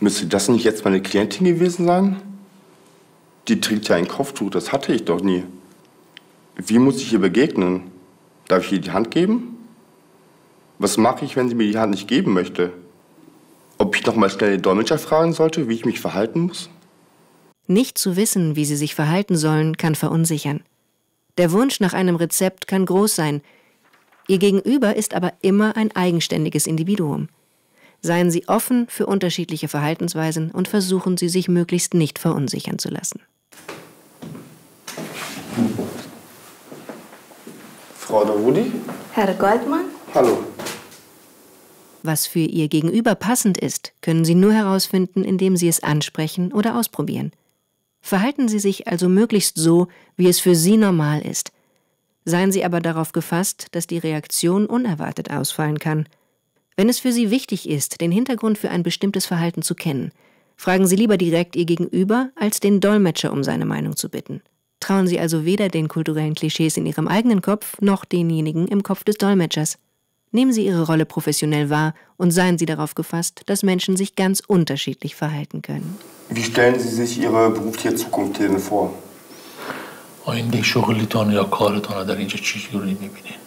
Müsste das nicht jetzt meine Klientin gewesen sein? Die trägt ja ein Kopftuch, das hatte ich doch nie. Wie muss ich ihr begegnen? Darf ich ihr die Hand geben? Was mache ich, wenn sie mir die Hand nicht geben möchte? Ob ich noch mal schnell den Dolmetscher fragen sollte, wie ich mich verhalten muss? Nicht zu wissen, wie sie sich verhalten sollen, kann verunsichern. Der Wunsch nach einem Rezept kann groß sein. Ihr Gegenüber ist aber immer ein eigenständiges Individuum. Seien Sie offen für unterschiedliche Verhaltensweisen und versuchen Sie, sich möglichst nicht verunsichern zu lassen. Frau Davudi? Herr Goldmann? Hallo. Was für Ihr Gegenüber passend ist, können Sie nur herausfinden, indem Sie es ansprechen oder ausprobieren. Verhalten Sie sich also möglichst so, wie es für Sie normal ist. Seien Sie aber darauf gefasst, dass die Reaktion unerwartet ausfallen kann. Wenn es für Sie wichtig ist, den Hintergrund für ein bestimmtes Verhalten zu kennen, fragen Sie lieber direkt Ihr Gegenüber, als den Dolmetscher um seine Meinung zu bitten. Trauen Sie also weder den kulturellen Klischees in Ihrem eigenen Kopf noch denjenigen im Kopf des Dolmetschers. Nehmen Sie Ihre Rolle professionell wahr und seien Sie darauf gefasst, dass Menschen sich ganz unterschiedlich verhalten können. Wie stellen Sie sich Ihre berufliche Zukunft hier denn vor? آینده شغلیتان یا کارتان رو در اینجا چجوری میبینین؟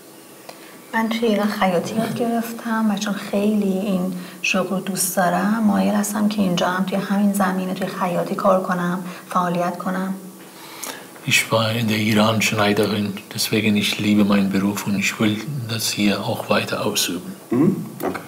من توی ایران خیاطی یاد گرفتم و چون خیلی این شغل رو دوست دارم مایل هستم که اینجا هم توی همین زمینه توی خیاطی کار کنم فعالیت کنم Ich war in der Iran Schneiderin, deswegen ich liebe meinen Beruf und ich will das hier auch weiter ausüben. Mhm. Okay.